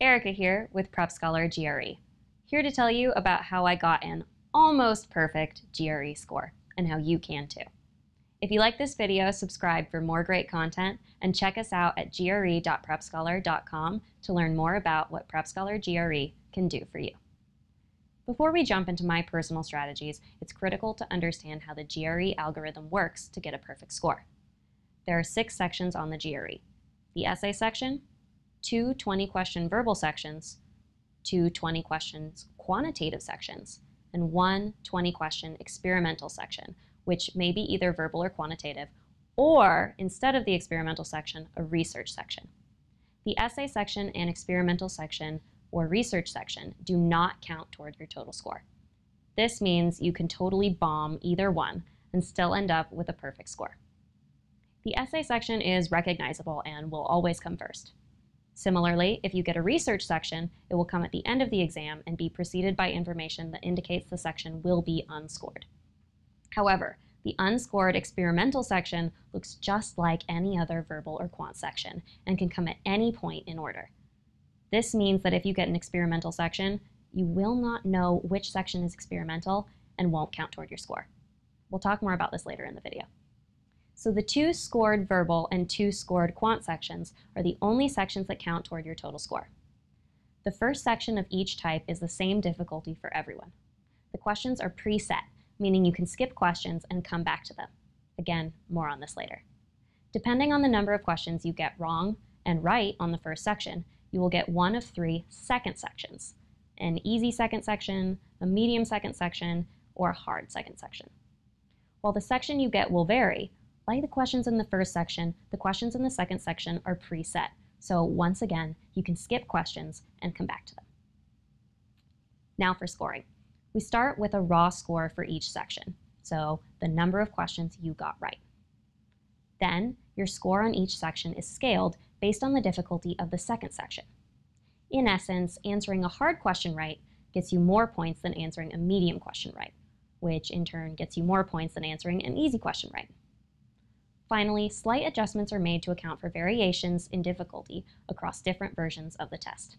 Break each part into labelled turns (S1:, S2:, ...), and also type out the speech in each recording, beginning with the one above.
S1: Erika here with Prep Scholar GRE, here to tell you about how I got an almost perfect GRE score and how you can too. If you like this video, subscribe for more great content and check us out at gre.prepscholar.com to learn more about what Prep Scholar GRE can do for you. Before we jump into my personal strategies, it's critical to understand how the GRE algorithm works to get a perfect score. There are six sections on the GRE. The essay section, two 20 question verbal sections, two 20 questions quantitative sections, and one 20 question experimental section, which may be either verbal or quantitative, or instead of the experimental section, a research section. The essay section and experimental section or research section do not count toward your total score. This means you can totally bomb either one and still end up with a perfect score. The essay section is recognizable and will always come first. Similarly, if you get a research section, it will come at the end of the exam and be preceded by information that indicates the section will be unscored. However, the unscored experimental section looks just like any other verbal or quant section and can come at any point in order. This means that if you get an experimental section, you will not know which section is experimental and won't count toward your score. We'll talk more about this later in the video. So the two scored verbal and two scored quant sections are the only sections that count toward your total score. The first section of each type is the same difficulty for everyone. The questions are preset, meaning you can skip questions and come back to them. Again, more on this later. Depending on the number of questions you get wrong and right on the first section, you will get one of three second sections, an easy second section, a medium second section, or a hard second section. While the section you get will vary, like the questions in the first section, the questions in the second section are preset. So once again, you can skip questions and come back to them. Now for scoring. We start with a raw score for each section, so the number of questions you got right. Then, your score on each section is scaled based on the difficulty of the second section. In essence, answering a hard question right gets you more points than answering a medium question right, which in turn gets you more points than answering an easy question right. Finally, slight adjustments are made to account for variations in difficulty across different versions of the test.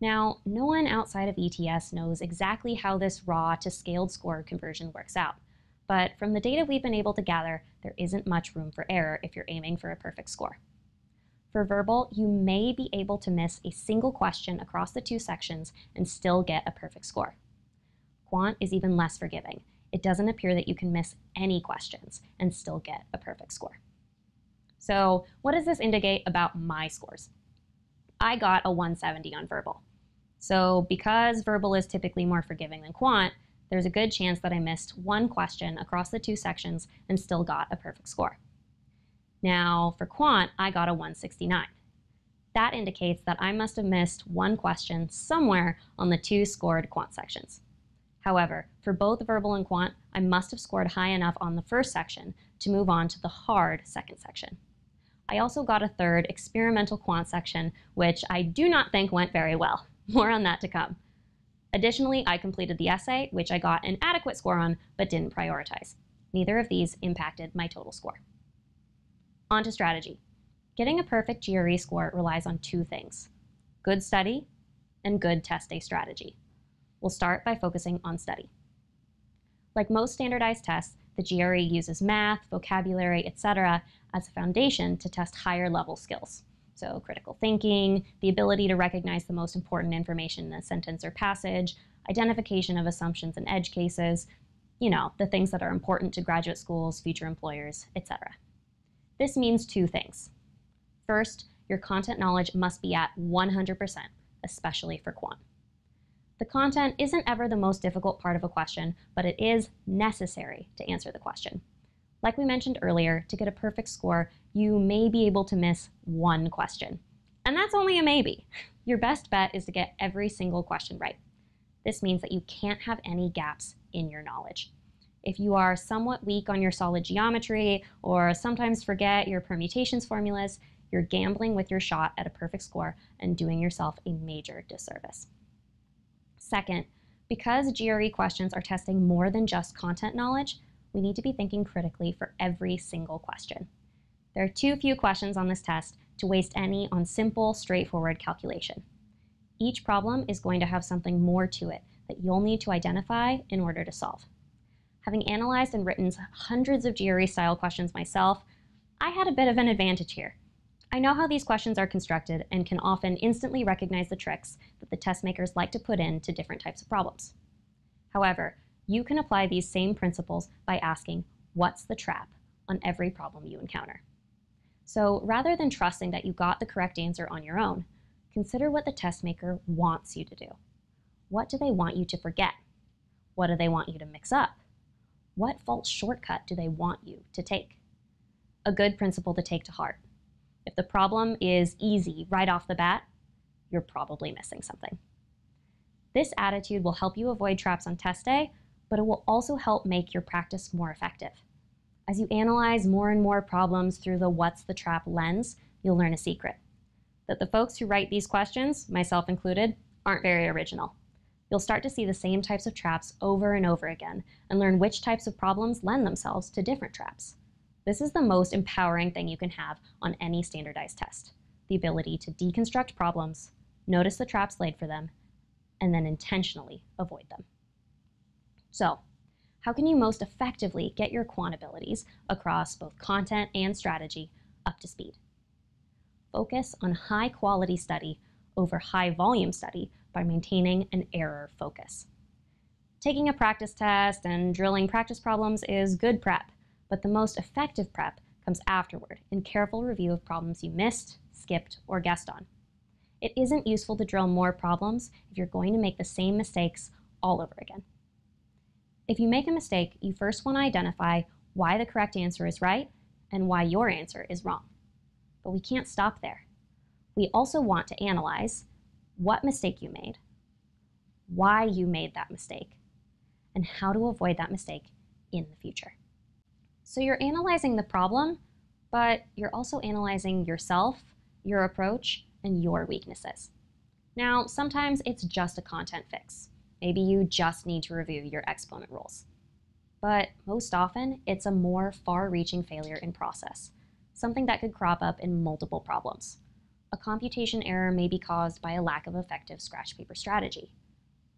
S1: Now, no one outside of ETS knows exactly how this raw to scaled score conversion works out, but from the data we've been able to gather, there isn't much room for error if you're aiming for a perfect score. For verbal, you may be able to miss a single question across the two sections and still get a perfect score. Quant is even less forgiving, it doesn't appear that you can miss any questions and still get a perfect score. So what does this indicate about my scores? I got a 170 on verbal. So because verbal is typically more forgiving than quant, there's a good chance that I missed one question across the two sections and still got a perfect score. Now for quant, I got a 169. That indicates that I must have missed one question somewhere on the two scored quant sections. However, for both verbal and quant, I must have scored high enough on the first section to move on to the hard second section. I also got a third experimental quant section, which I do not think went very well. More on that to come. Additionally, I completed the essay, which I got an adequate score on, but didn't prioritize. Neither of these impacted my total score. On to strategy. Getting a perfect GRE score relies on two things, good study and good test day strategy. We'll start by focusing on study. Like most standardized tests, the GRE uses math, vocabulary, etc. as a foundation to test higher level skills. So critical thinking, the ability to recognize the most important information in a sentence or passage, identification of assumptions and edge cases, you know, the things that are important to graduate schools, future employers, etc. This means two things. First, your content knowledge must be at 100%, especially for quant. The content isn't ever the most difficult part of a question, but it is necessary to answer the question. Like we mentioned earlier, to get a perfect score, you may be able to miss one question. And that's only a maybe. Your best bet is to get every single question right. This means that you can't have any gaps in your knowledge. If you are somewhat weak on your solid geometry or sometimes forget your permutations formulas, you're gambling with your shot at a perfect score and doing yourself a major disservice. Second, because GRE questions are testing more than just content knowledge, we need to be thinking critically for every single question. There are too few questions on this test to waste any on simple, straightforward calculation. Each problem is going to have something more to it that you'll need to identify in order to solve. Having analyzed and written hundreds of GRE style questions myself, I had a bit of an advantage here. I know how these questions are constructed and can often instantly recognize the tricks that the test makers like to put into different types of problems. However, you can apply these same principles by asking, what's the trap, on every problem you encounter. So rather than trusting that you got the correct answer on your own, consider what the test maker wants you to do. What do they want you to forget? What do they want you to mix up? What false shortcut do they want you to take? A good principle to take to heart. If the problem is easy right off the bat, you're probably missing something. This attitude will help you avoid traps on test day, but it will also help make your practice more effective. As you analyze more and more problems through the what's the trap lens, you'll learn a secret. That the folks who write these questions, myself included, aren't very original. You'll start to see the same types of traps over and over again and learn which types of problems lend themselves to different traps. This is the most empowering thing you can have on any standardized test the ability to deconstruct problems, notice the traps laid for them, and then intentionally avoid them. So, how can you most effectively get your quant abilities across both content and strategy up to speed? Focus on high quality study over high volume study by maintaining an error focus. Taking a practice test and drilling practice problems is good prep, but the most effective prep comes afterward in careful review of problems you missed, skipped, or guessed on. It isn't useful to drill more problems if you're going to make the same mistakes all over again. If you make a mistake, you first want to identify why the correct answer is right and why your answer is wrong. But we can't stop there. We also want to analyze what mistake you made, why you made that mistake, and how to avoid that mistake in the future. So you're analyzing the problem, but you're also analyzing yourself, your approach, and your weaknesses. Now, sometimes it's just a content fix. Maybe you just need to review your exponent rules. But most often, it's a more far-reaching failure in process, something that could crop up in multiple problems. A computation error may be caused by a lack of effective scratch paper strategy.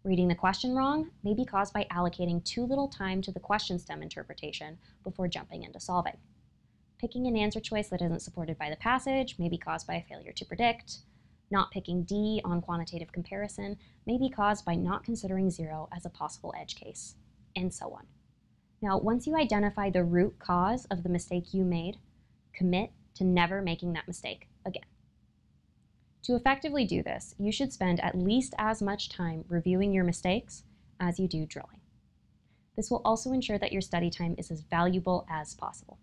S1: Reading the question wrong may be caused by allocating too little time to the question stem interpretation before jumping into solving. Picking an answer choice that isn't supported by the passage may be caused by a failure to predict. Not picking D on quantitative comparison may be caused by not considering zero as a possible edge case, and so on. Now, once you identify the root cause of the mistake you made, commit to never making that mistake again. To effectively do this, you should spend at least as much time reviewing your mistakes as you do drilling. This will also ensure that your study time is as valuable as possible.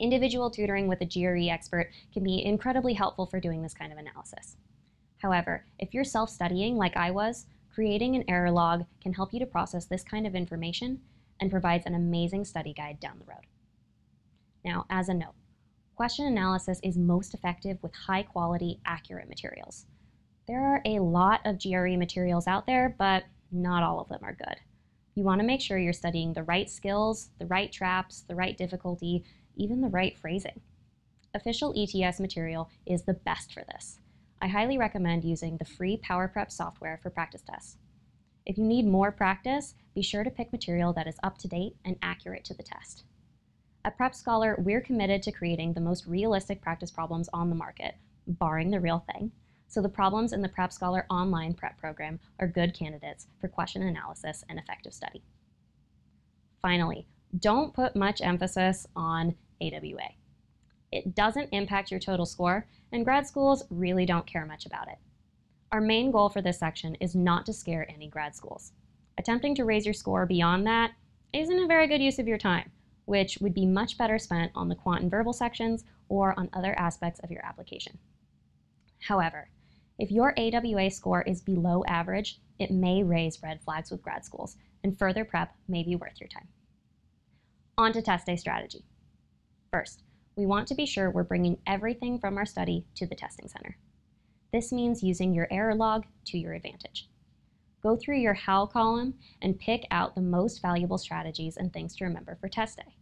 S1: Individual tutoring with a GRE expert can be incredibly helpful for doing this kind of analysis. However, if you're self-studying like I was, creating an error log can help you to process this kind of information and provides an amazing study guide down the road. Now, as a note, question analysis is most effective with high quality, accurate materials. There are a lot of GRE materials out there, but not all of them are good. You want to make sure you're studying the right skills, the right traps, the right difficulty, even the right phrasing. Official ETS material is the best for this. I highly recommend using the free Power Prep software for practice tests. If you need more practice, be sure to pick material that is up to date and accurate to the test. At Prep Scholar, we're committed to creating the most realistic practice problems on the market, barring the real thing. So the problems in the Prep Scholar online prep program are good candidates for question analysis and effective study. Finally, don't put much emphasis on AWA. It doesn't impact your total score, and grad schools really don't care much about it. Our main goal for this section is not to scare any grad schools. Attempting to raise your score beyond that isn't a very good use of your time which would be much better spent on the quant and verbal sections or on other aspects of your application. However, if your AWA score is below average, it may raise red flags with grad schools, and further prep may be worth your time. On to test day strategy. First, we want to be sure we're bringing everything from our study to the testing center. This means using your error log to your advantage. Go through your how column and pick out the most valuable strategies and things to remember for test day.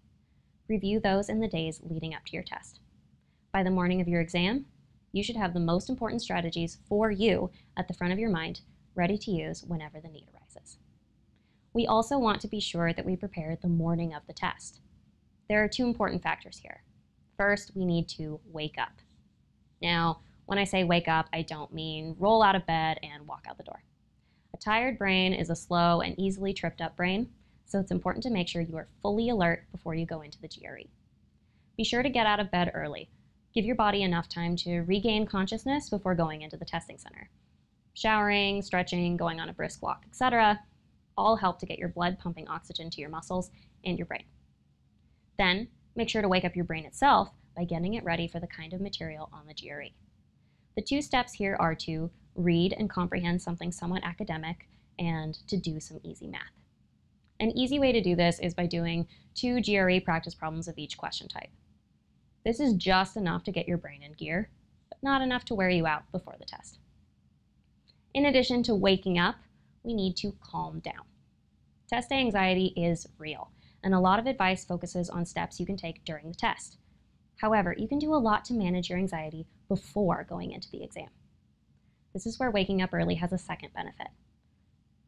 S1: Review those in the days leading up to your test. By the morning of your exam, You should have the most important strategies for you at the front of your mind, ready to use whenever the need arises. We also want to be sure that we prepare the morning of the test. There are two important factors here. First, we need to wake up. Now, when I say wake up, I don't mean roll out of bed and walk out the door. A tired brain is a slow and easily tripped up brain, so it's important to make sure you are fully alert before you go into the GRE. Be sure to get out of bed early. Give your body enough time to regain consciousness before going into the testing center. Showering, stretching, going on a brisk walk, etc., all help to get your blood pumping oxygen to your muscles and your brain. Then, make sure to wake up your brain itself by getting it ready for the kind of material on the GRE. The two steps here are to read and comprehend something somewhat academic and to do some easy math. An easy way to do this is by doing two GRE practice problems of each question type. This is just enough to get your brain in gear, but not enough to wear you out before the test. In addition to waking up, we need to calm down. Test anxiety is real, and a lot of advice focuses on steps you can take during the test. However, you can do a lot to manage your anxiety before going into the exam. This is where waking up early has a second benefit.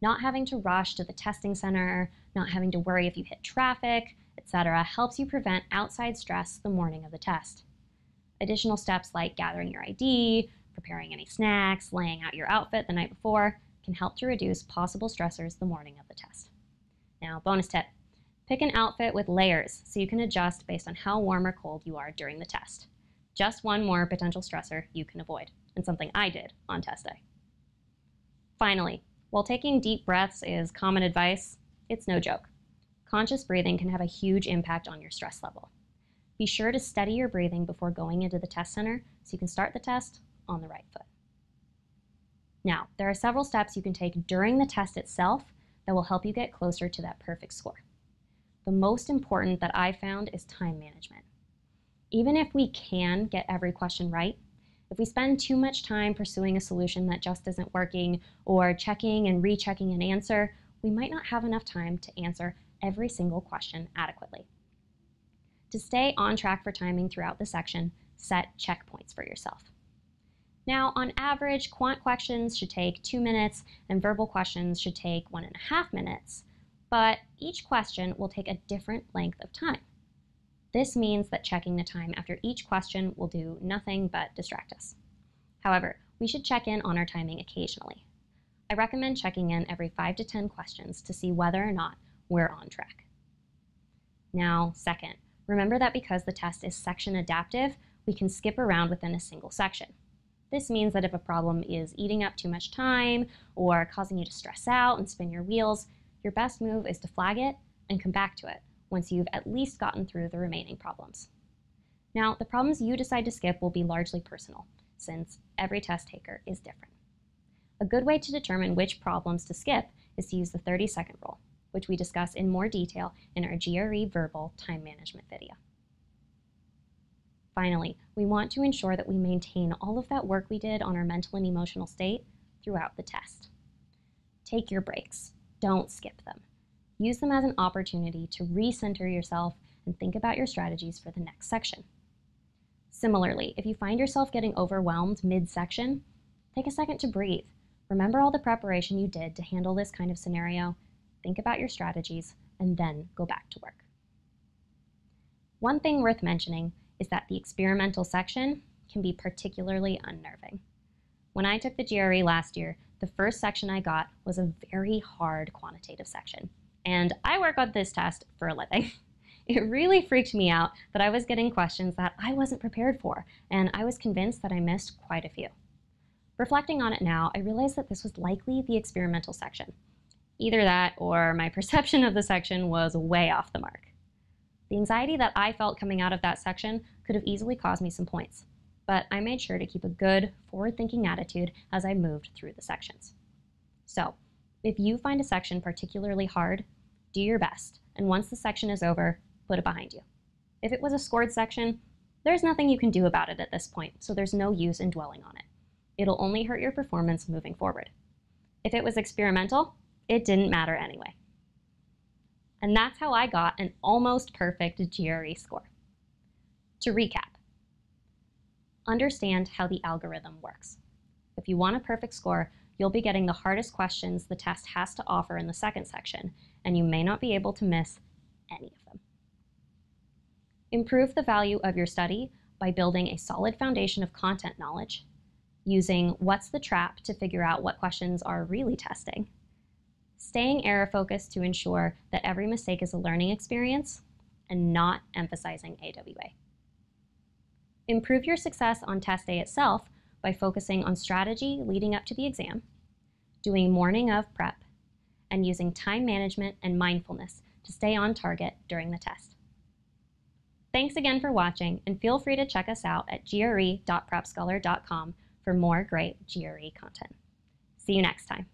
S1: Not having to rush to the testing center, not having to worry if you hit traffic, etc., helps you prevent outside stress the morning of the test. Additional steps like gathering your ID, preparing any snacks, laying out your outfit the night before can help to reduce possible stressors the morning of the test. Now, bonus tip pick an outfit with layers so you can adjust based on how warm or cold you are during the test. Just one more potential stressor you can avoid, and something I did on test day. Finally, while taking deep breaths is common advice, it's no joke. Conscious breathing can have a huge impact on your stress level. Be sure to steady your breathing before going into the test center so you can start the test on the right foot. Now, there are several steps you can take during the test itself that will help you get closer to that perfect score. The most important that I found is time management. Even if we can get every question right, if we spend too much time pursuing a solution that just isn't working or checking and rechecking an answer, we might not have enough time to answer every single question adequately. To stay on track for timing throughout the section, set checkpoints for yourself. Now, on average, quant questions should take two minutes and verbal questions should take one and a half minutes, but each question will take a different length of time. This means that checking the time after each question will do nothing but distract us. However, we should check in on our timing occasionally. I recommend checking in every 5 to 10 questions to see whether or not we're on track. Now, second, remember that because the test is section adaptive, we can skip around within a single section. This means that if a problem is eating up too much time or causing you to stress out and spin your wheels, your best move is to flag it and come back to it once you've at least gotten through the remaining problems. Now, the problems you decide to skip will be largely personal, since every test taker is different. A good way to determine which problems to skip is to use the 30 second rule, which we discuss in more detail in our GRE verbal time management video. Finally, we want to ensure that we maintain all of that work we did on our mental and emotional state throughout the test. Take your breaks. Don't skip them. Use them as an opportunity to recenter yourself and think about your strategies for the next section. Similarly, if you find yourself getting overwhelmed mid-section, take a second to breathe. Remember all the preparation you did to handle this kind of scenario, think about your strategies, and then go back to work. One thing worth mentioning is that the experimental section can be particularly unnerving. When I took the GRE last year, the first section I got was a very hard quantitative section. And I work on this test for a living. It really freaked me out that I was getting questions that I wasn't prepared for, and I was convinced that I missed quite a few. Reflecting on it now, I realized that this was likely the experimental section. Either that or my perception of the section was way off the mark. The anxiety that I felt coming out of that section could have easily caused me some points, but I made sure to keep a good, forward thinking attitude as I moved through the sections. So, if you find a section particularly hard, do your best, and once the section is over, put it behind you. If it was a scored section, there's nothing you can do about it at this point, so there's no use in dwelling on it. It'll only hurt your performance moving forward. If it was experimental, it didn't matter anyway. And that's how I got an almost perfect GRE score. To recap, understand how the algorithm works. If you want a perfect score, you'll be getting the hardest questions the test has to offer in the second section, and you may not be able to miss any of them. Improve the value of your study by building a solid foundation of content knowledge, using what's the trap to figure out what questions are really testing, staying error focused to ensure that every mistake is a learning experience, and not emphasizing AWA. Improve your success on test day itself by focusing on strategy leading up to the exam, doing morning of prep, and using time management and mindfulness to stay on target during the test. Thanks again for watching, and feel free to check us out at gre.prepscholar.com for more great GRE content. See you next time.